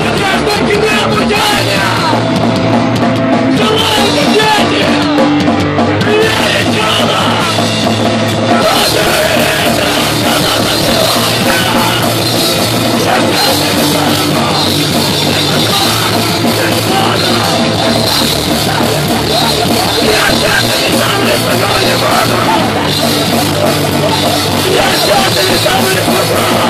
Куда мы кидаем, Даня? Я сердце не самый